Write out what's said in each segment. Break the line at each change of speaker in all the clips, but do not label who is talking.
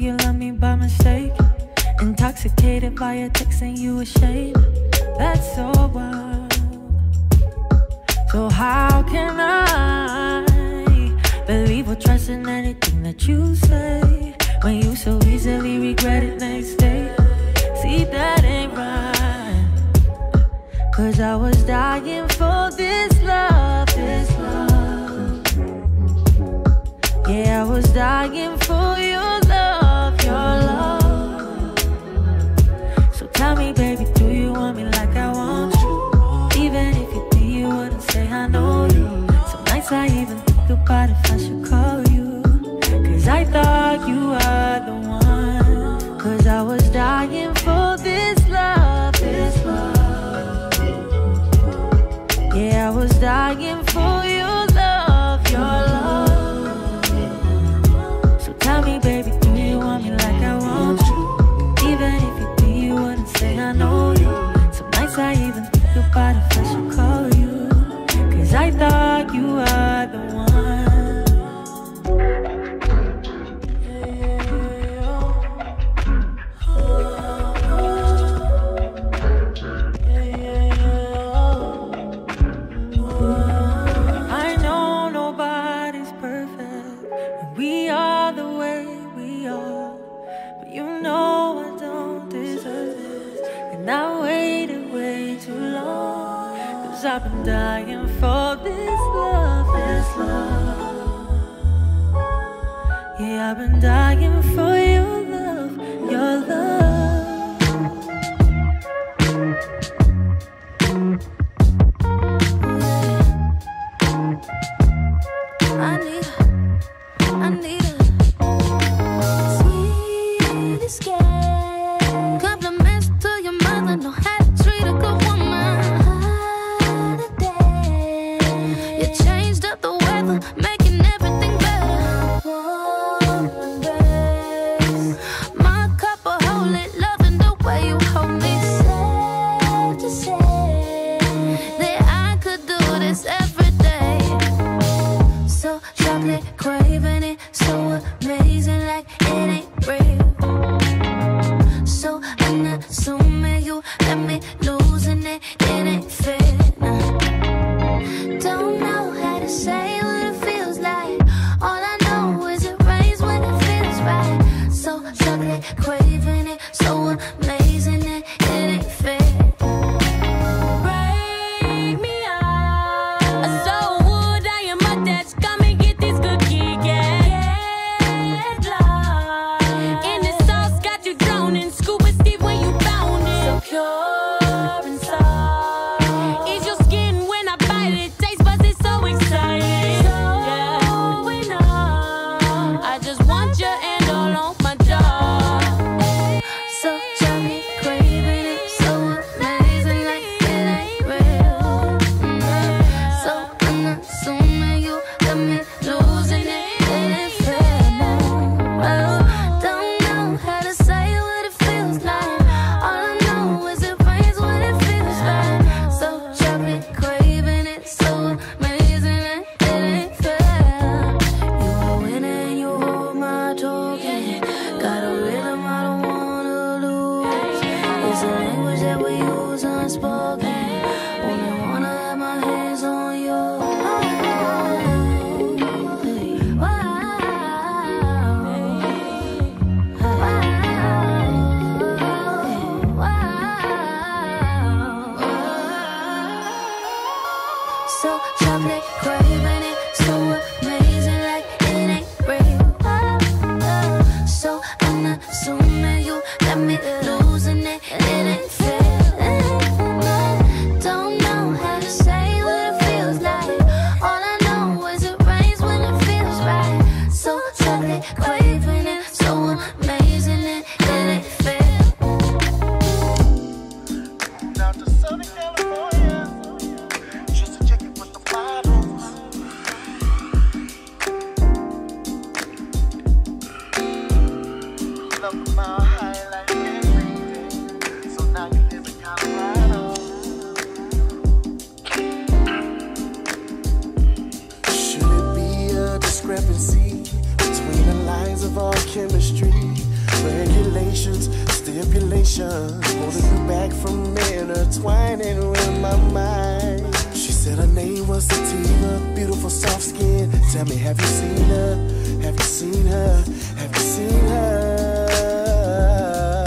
you love me by mistake. Intoxicated by your text and you ashamed. That's so wild. So how can I believe or trust in anything that you say when you so easily regret it next day? See that ain't right. Cause I was dying for this love, this love. Yeah, I was dying for your Tell me, baby, do you want me like I want you? Even if you do, you wouldn't say I know you. Some nights I even think about if I should call you. Cause I thought you were the one. Cause I was dying for this love, this love. Yeah, I was dying for you. dying for this love, this love. Yeah, I've been dying. chemistry, regulations, stipulations, holding you back from intertwining with my mind. She said her name was Sativa, beautiful soft skin. Tell me, have you seen her? Have you seen her? Have you
seen her?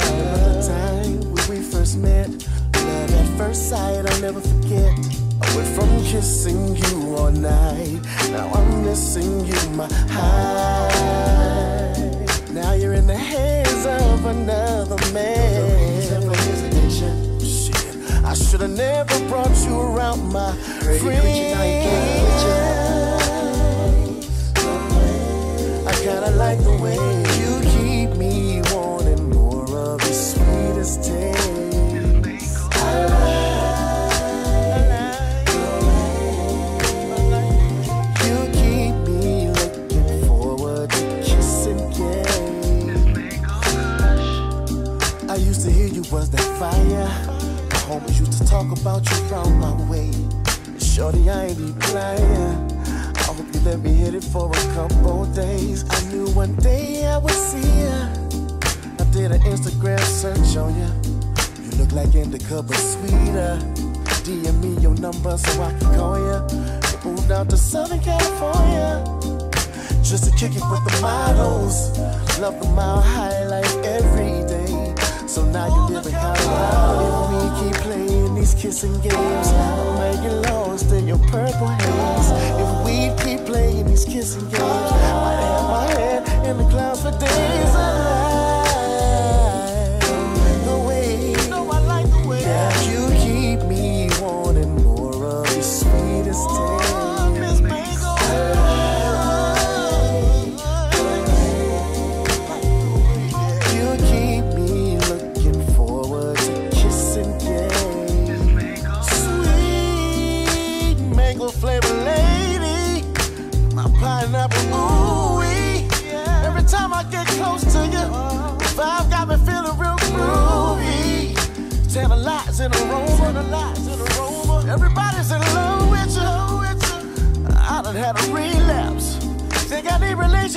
Remember the time when we first met, love at first sight, I'll never forget. I went from kissing you all night, now I'm missing you, my heart. Now you're in
the hands of another man. I
should have never brought you around my friends. I kinda like the way you keep me wanting more of the sweetest taste. talk about you round my way. Shorty, I ain't be playing. I hope you let me hit it for a couple days. I knew one day I would see ya. I did an Instagram search on ya. You look like indica, but sweeter. DM me your number so I can call ya. You moved out to Southern California just to kick it with the models. Love the
mile high like every so now you're living hell. If we keep playing these kissing games, I
might get lost in your purple haze. If we keep playing these kissing games, I have my head in the clouds for days.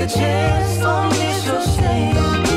a chance on me, so say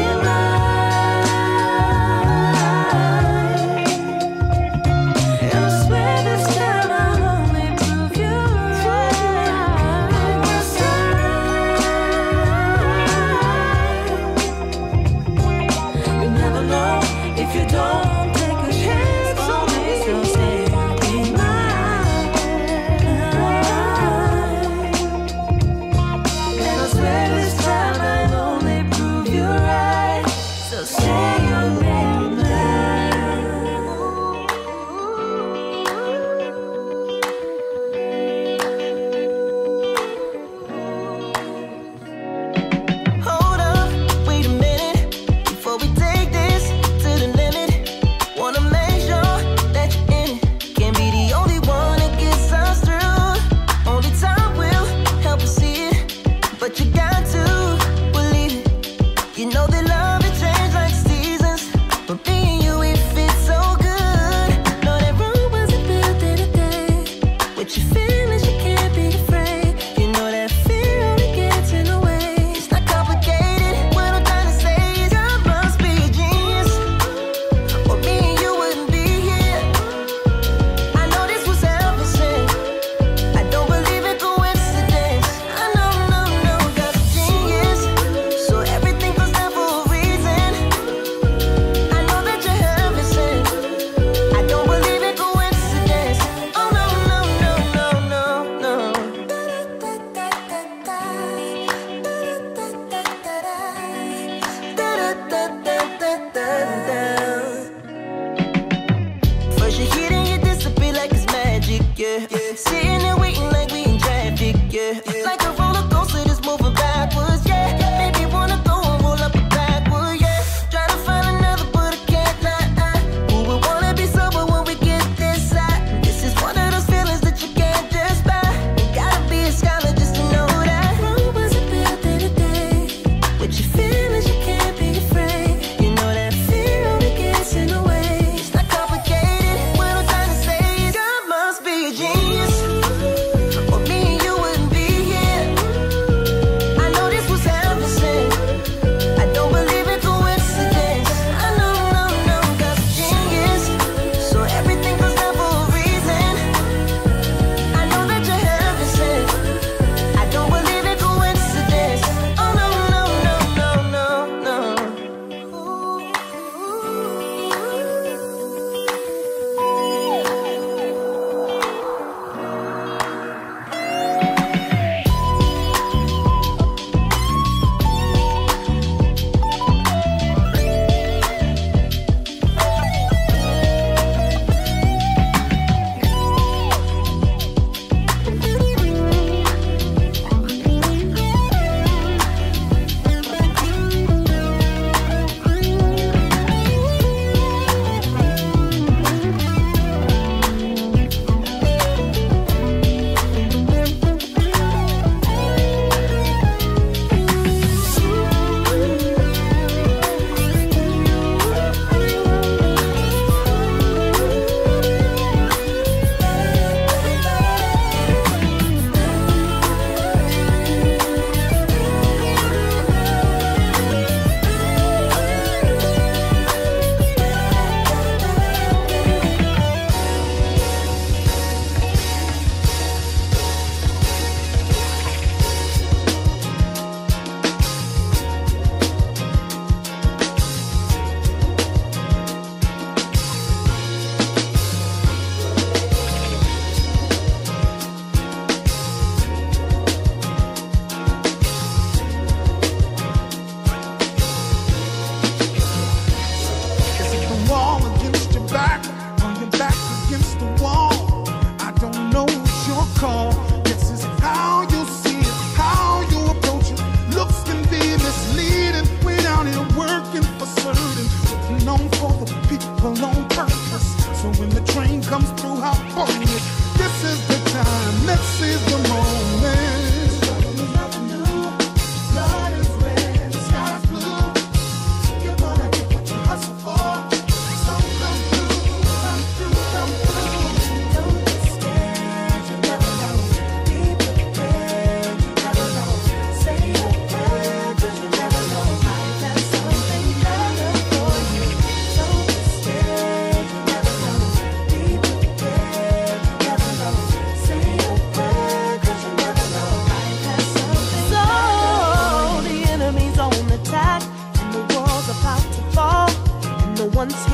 once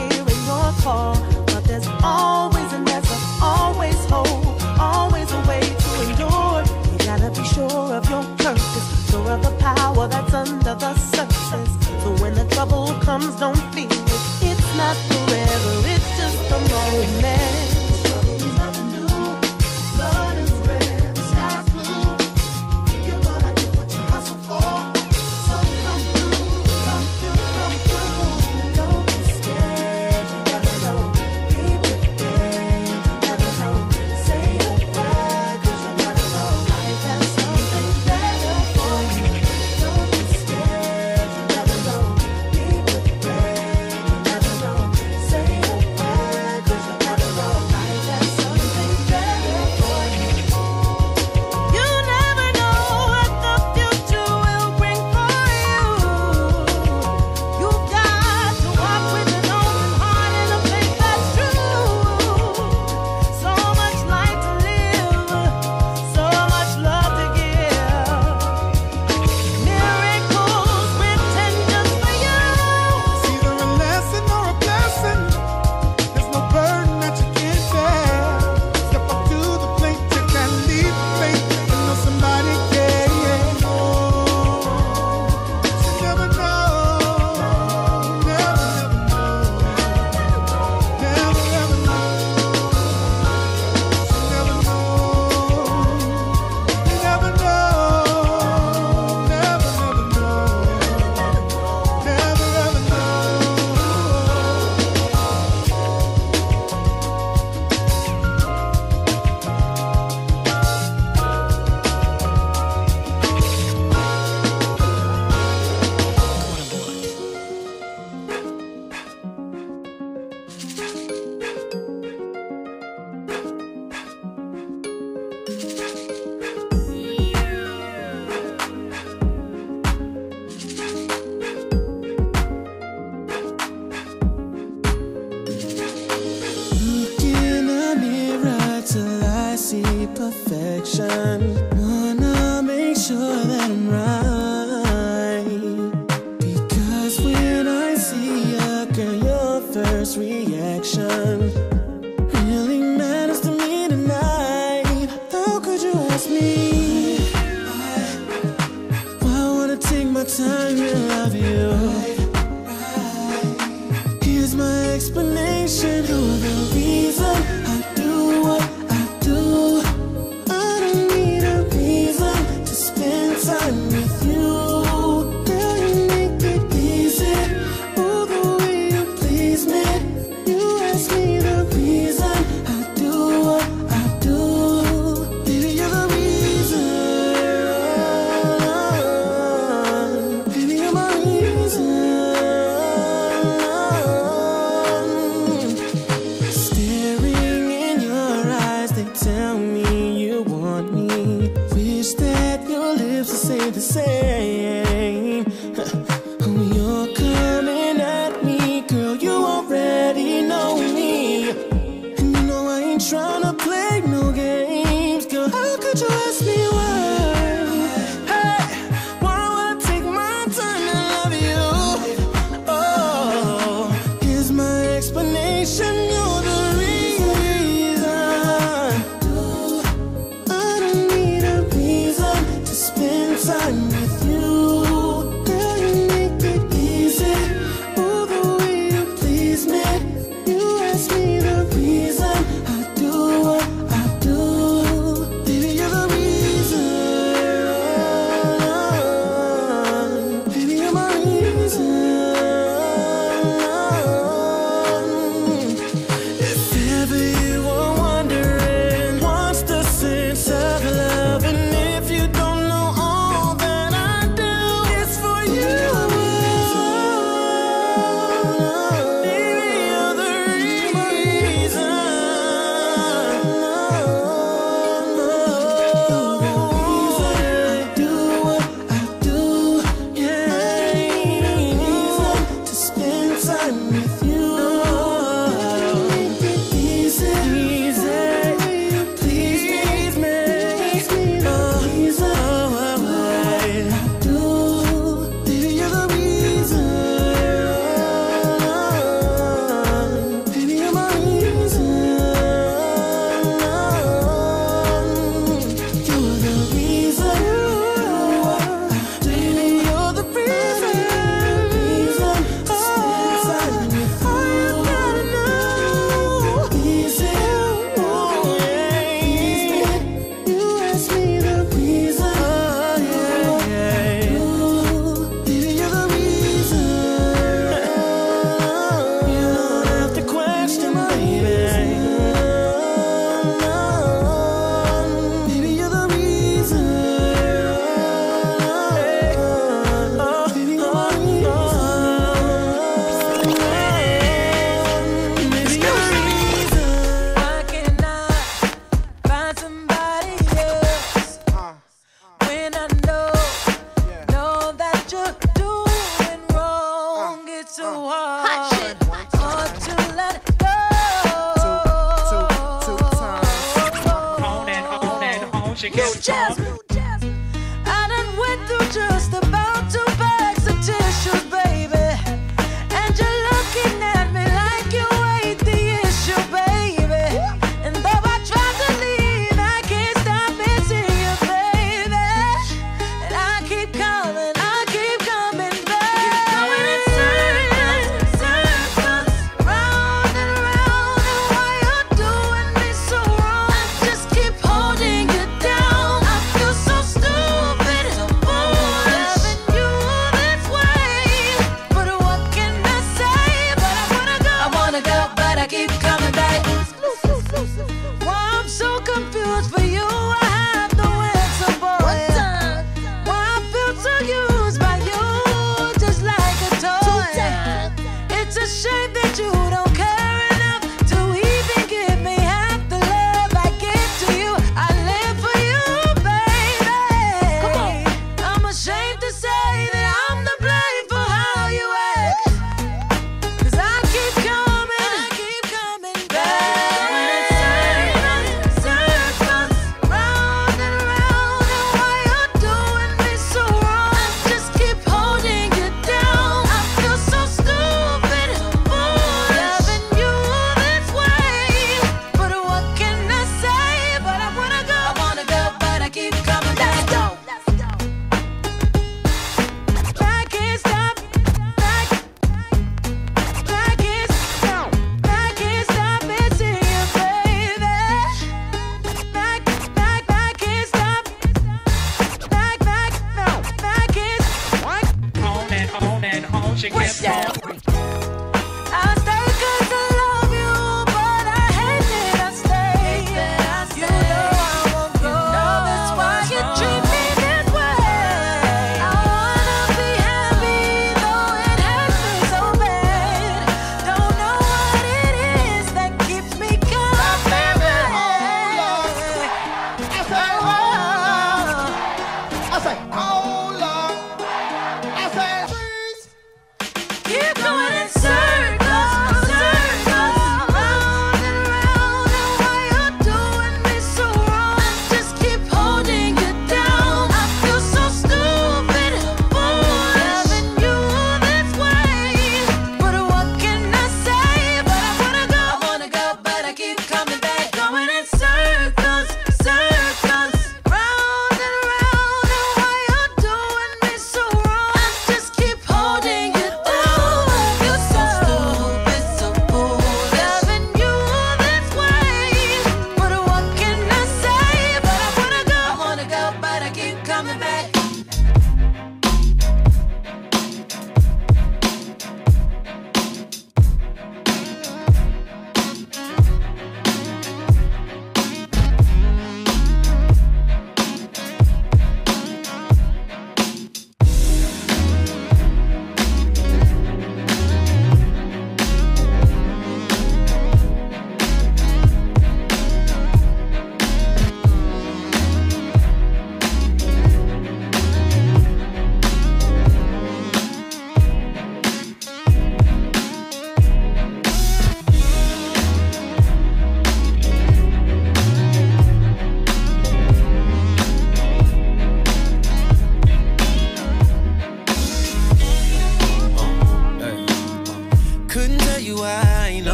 you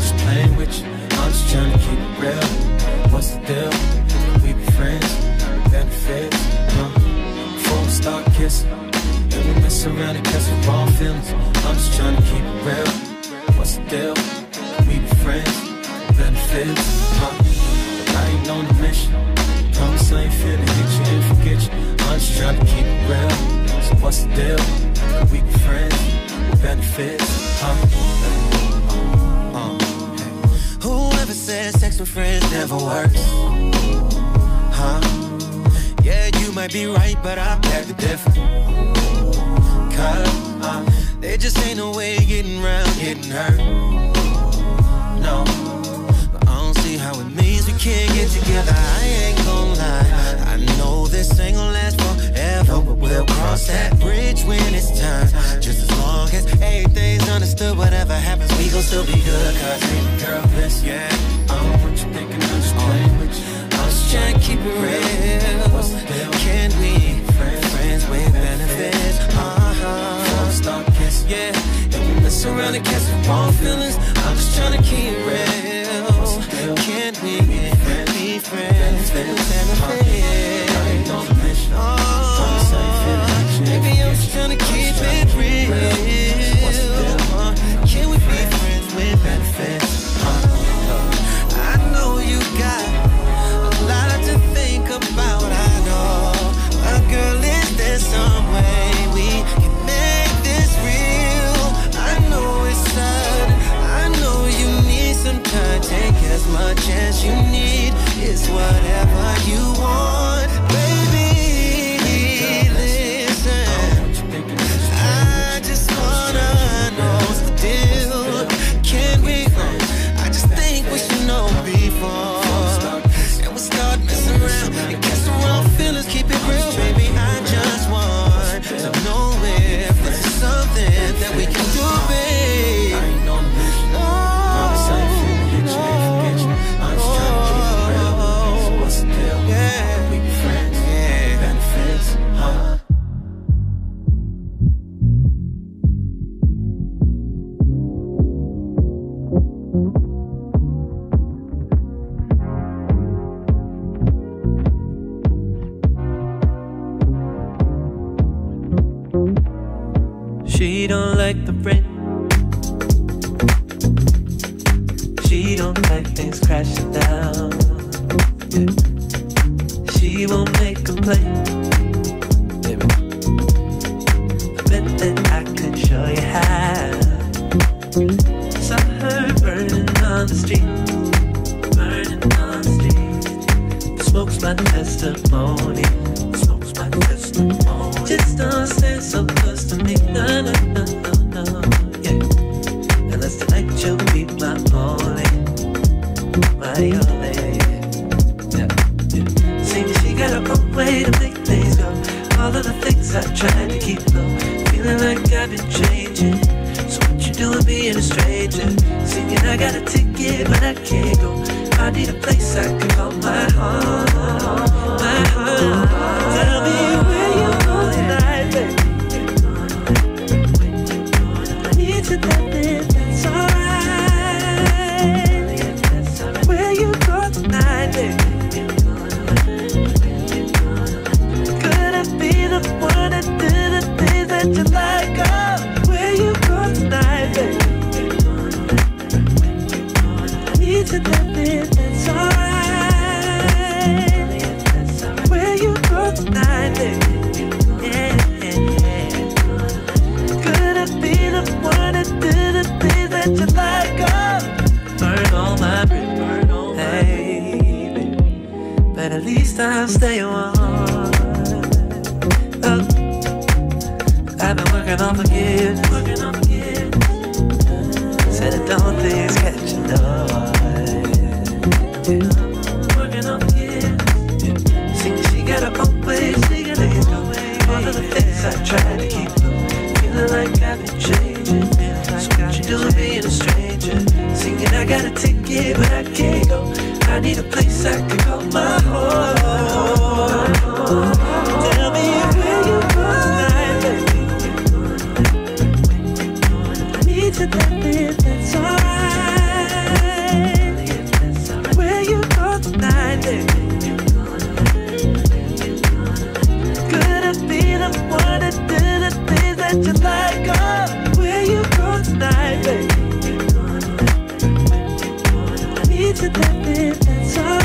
just playing with you. I'm just trying to keep it real. What's the deal? Can we be friends? Benefits? Huh? Before we start kissing, and we mess around and catch some wrong feelings. I'm just trying to keep it real. What's the deal? Can we be friends? Benefits? Huh? But I ain't on a mission. Promise I ain't finna hit you and forget you. I'm just trying to keep it real. So what's the deal? Can we be friends? Benefits? Huh? Whoever says sex with friends never works? Huh? Yeah, you might be right, but I beg to differ. Cause uh, there just ain't no way getting around getting hurt. No, but I don't see how it means we can't get together. I ain't gon' lie. I know this ain't gon' last forever, but we'll cross that bridge when it's time. Just as long as everything's understood, whatever happens, we gon' still be good. Cause baby girl, listen, yeah, I don't know what you're thinking, I'm just playing you. Trying to keep it real. The? Can we be friends with benefits? Uh-huh. Start kissing, yeah. And we mess around and catch some wrong feelings. I'm just trying to keep it real. Can we be friends, as you need, it's whatever you
go. I need a place I can call my home. sometimes they want. Oh, I've been working on forgiveness. Working. Said it don't things catching noise. Yeah. Working on forgiveness. See, she got her own way. She got her own way. One of the things I try to keep. Feeling like I've been changing. Like so what you doing being a stranger? Singing I got a ticket but I can't go. I need a place I can call my home. time.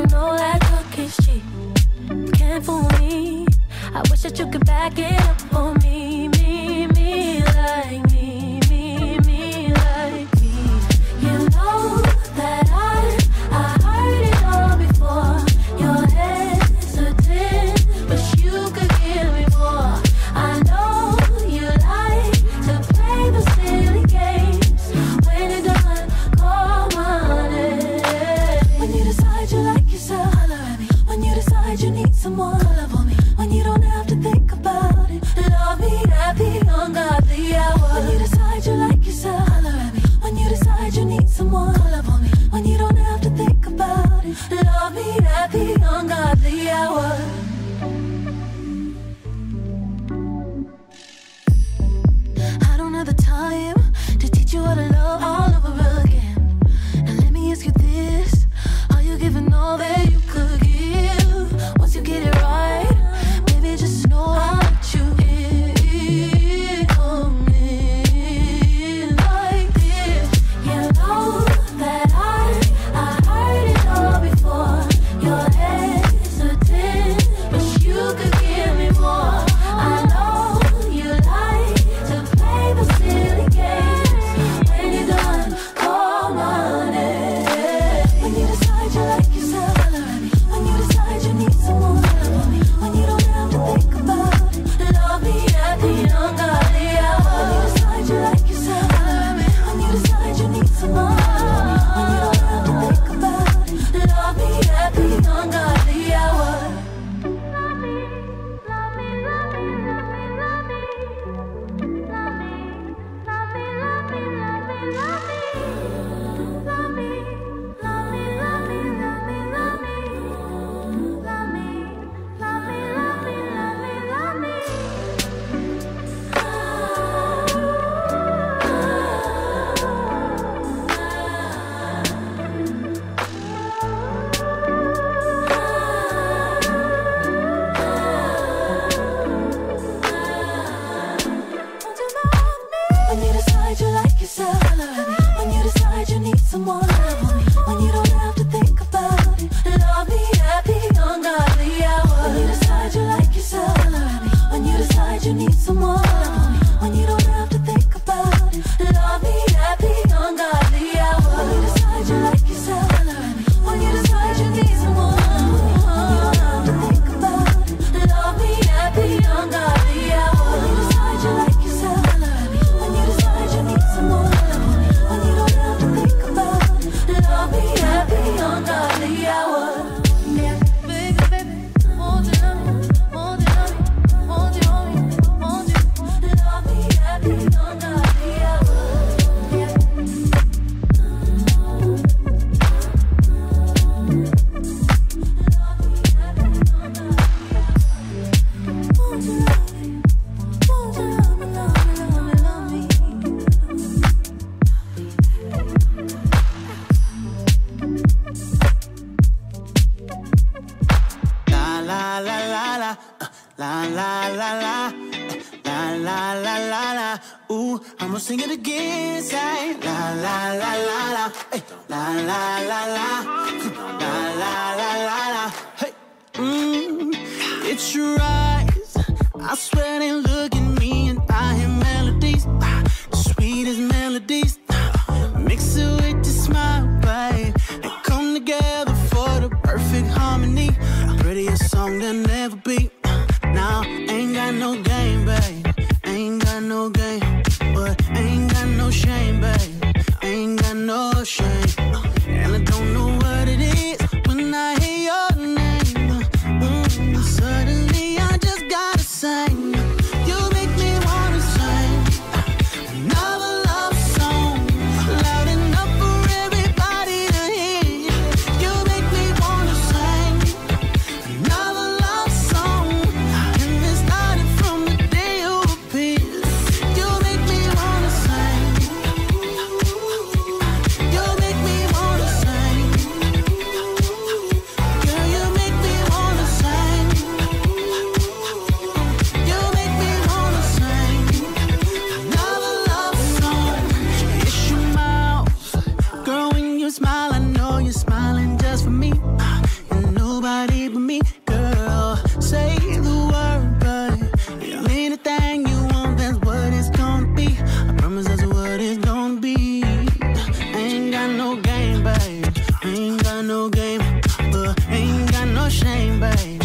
you know
that cookie's cheap. Can't fool me. I wish that you could back it up for me. Tonga. La la la
la la, la la la la, la la la la la. Ooh, I'ma sing it again, say la la la la la, la la la la, la la la la la. Hey, mm, it's your eyes. I swear they look at me and I hear melodies, the sweetest melodies. Mix it with need a song that ever be. Now, ain't got no game, babe. Ain't got no game. But ain't got no shame, babe. Ain't got no shame. baby.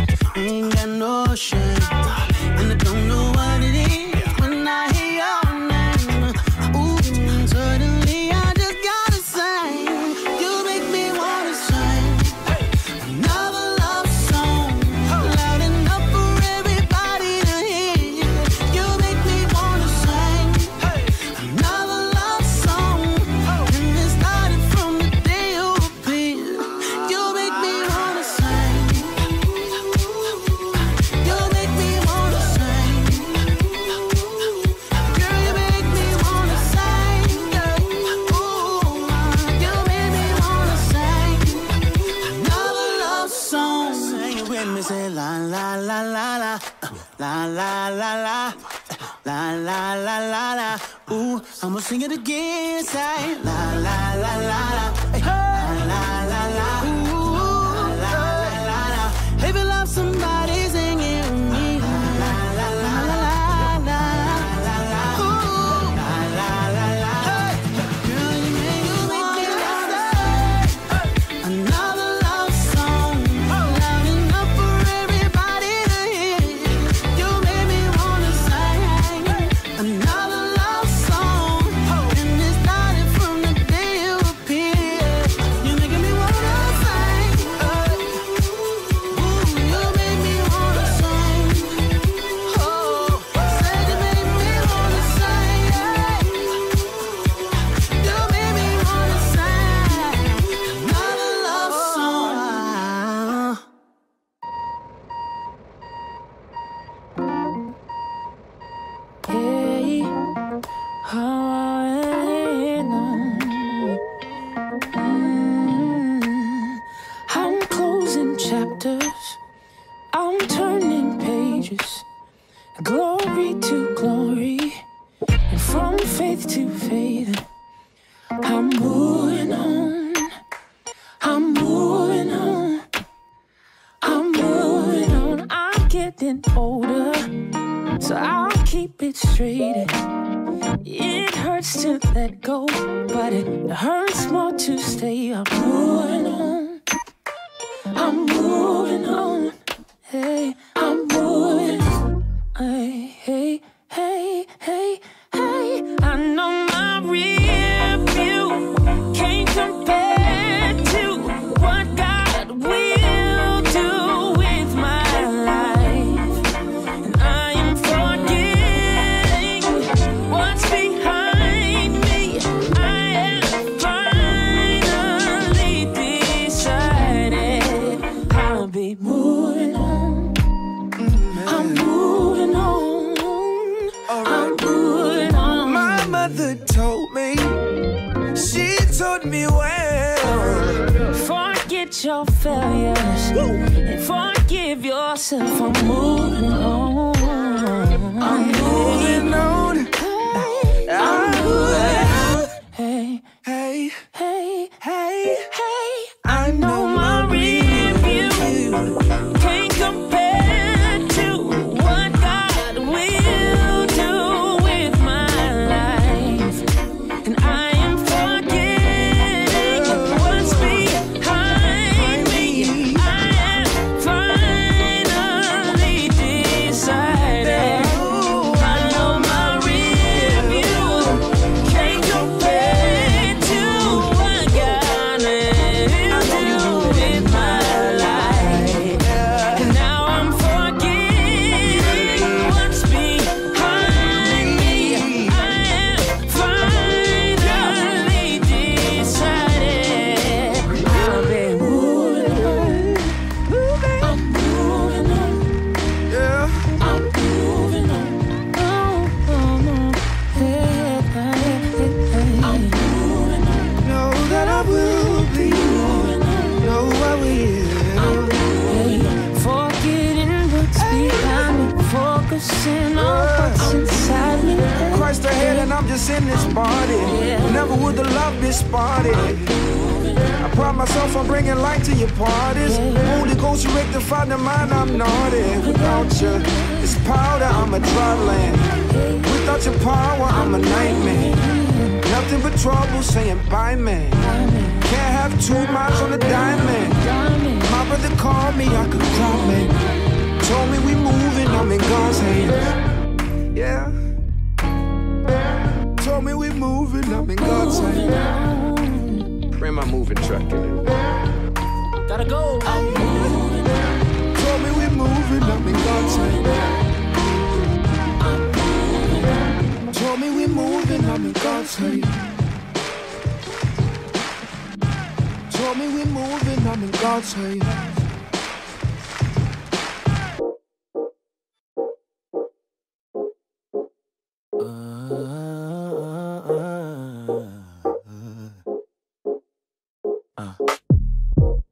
God's hands.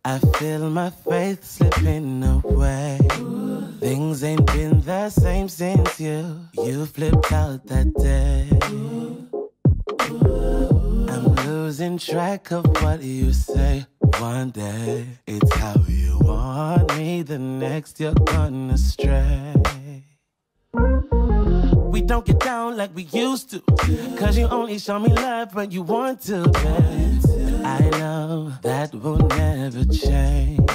I feel my faith slipping away. Things ain't been the same since you you flipped out that day. I'm losing track of what you say. One day it's how you want me, the next you're gonna stray. We don't get down like we used to. Cause you only show me love when you want to, babe. I know that will never change.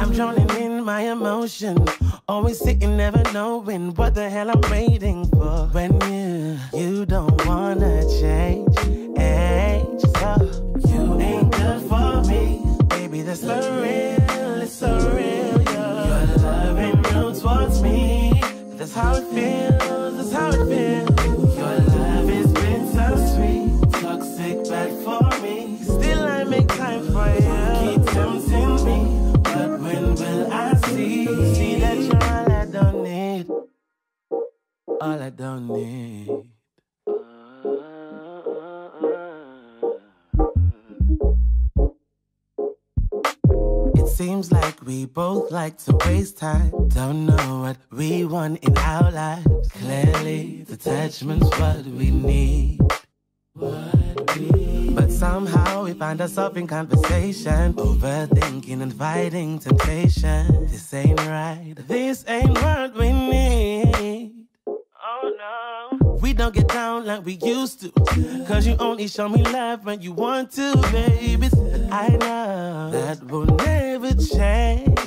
I'm drowning in my emotion. Always sitting, never knowing what the hell I'm waiting for. When you, you don't wanna change. Ain't for me. Baby, that's for real, it's so real. Yo. Your love ain't real towards me. That's how it feels, that's how it feels. Your love has been so sweet, toxic, bad for me. Still, I make time for you. Keep tempting me, but when will I see? See that you're all I don't need, all I don't need. Seems like we both like to waste time. Don't know what we want in our lives. Clearly, detachment's what we need. What we need. But somehow we find ourselves in conversation, overthinking and fighting temptation. This ain't right. This ain't what we need. Oh no. We don't get down like we used to. Cause you only show me love when you want to, baby. I know that will never change.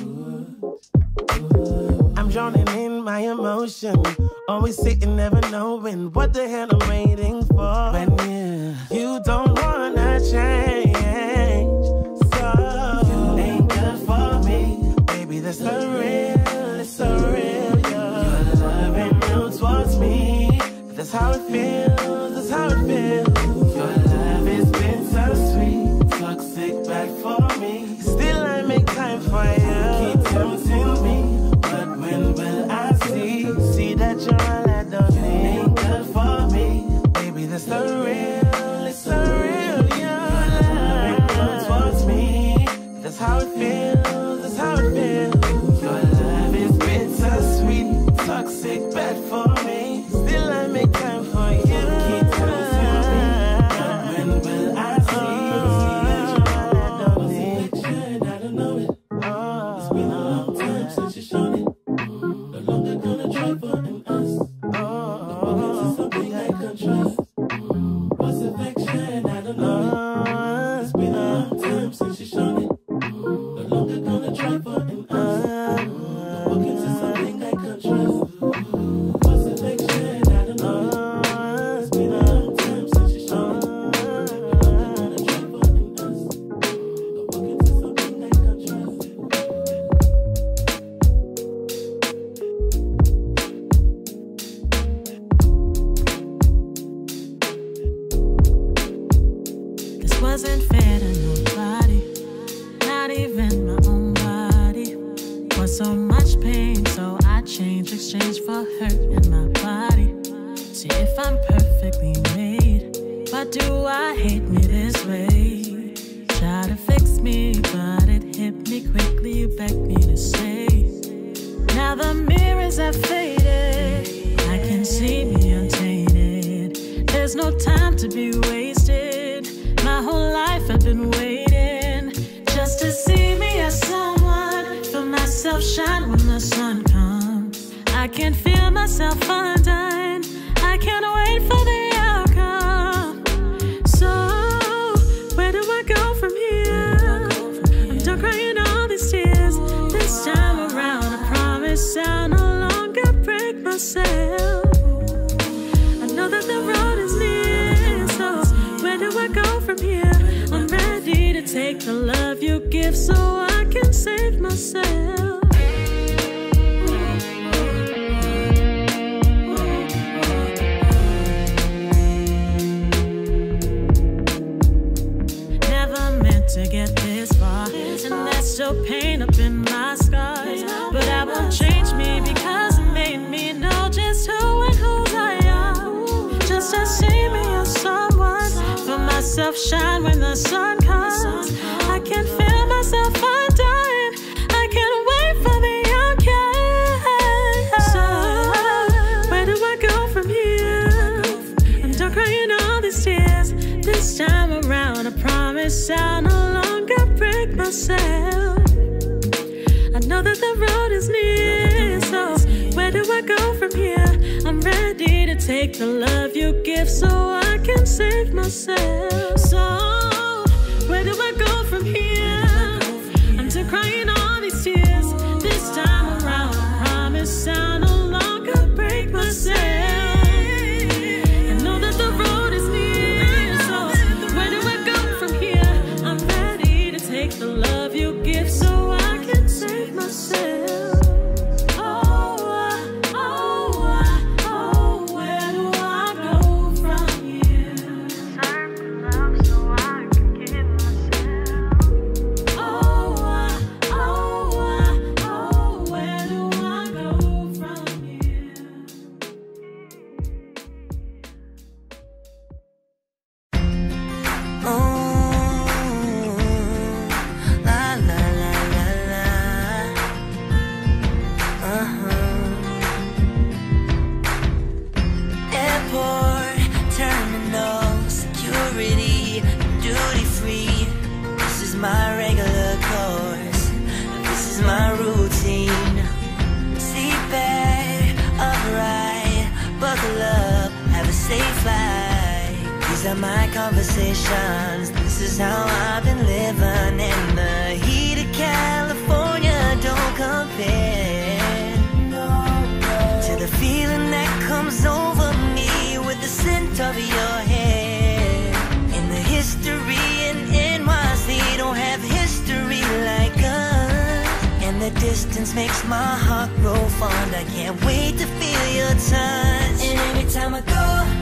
I'm drowning in my emotion. Always sitting, never knowing what the hell I'm waiting for. When you, you don't wanna change. How it feels, that's how it feels.
myself shine when the sun comes. I can feel myself undying. I can't wait for the. So, where do I go from here? I'm done crying all these tears. This time around, I promise I'll no longer break myself. I know that the road is near, so where do I go from here? I'm ready take the love you give so I can save myself. So These
are my conversations. This is how I've been living in the heat of California. Don't compare to the feeling that comes over me with the scent of your hair. In the history in NYC, don't have history like us. And the distance makes my heart grow fond. I can't wait to feel your touch. And every time I go.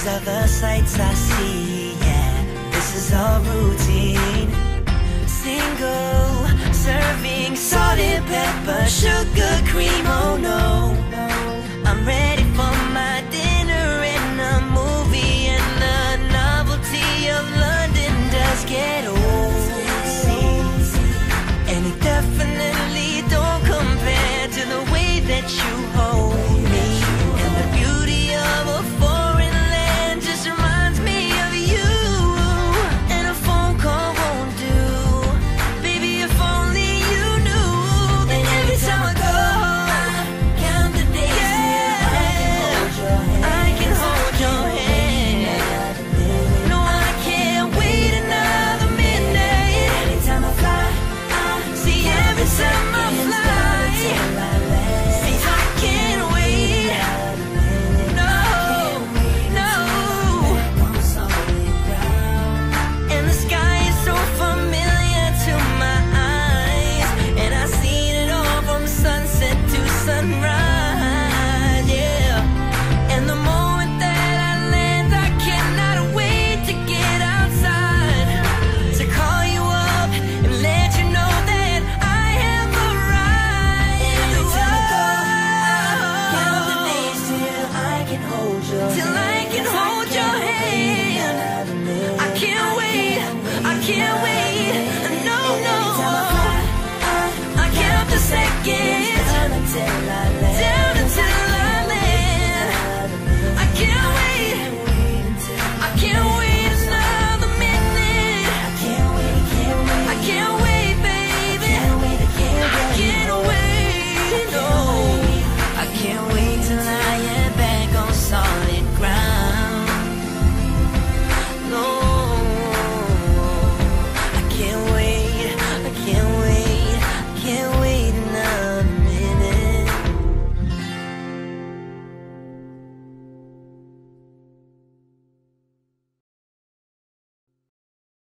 These are the sights I see, yeah This is all routine. Single, serving salted, pepper Sugar cream, oh no.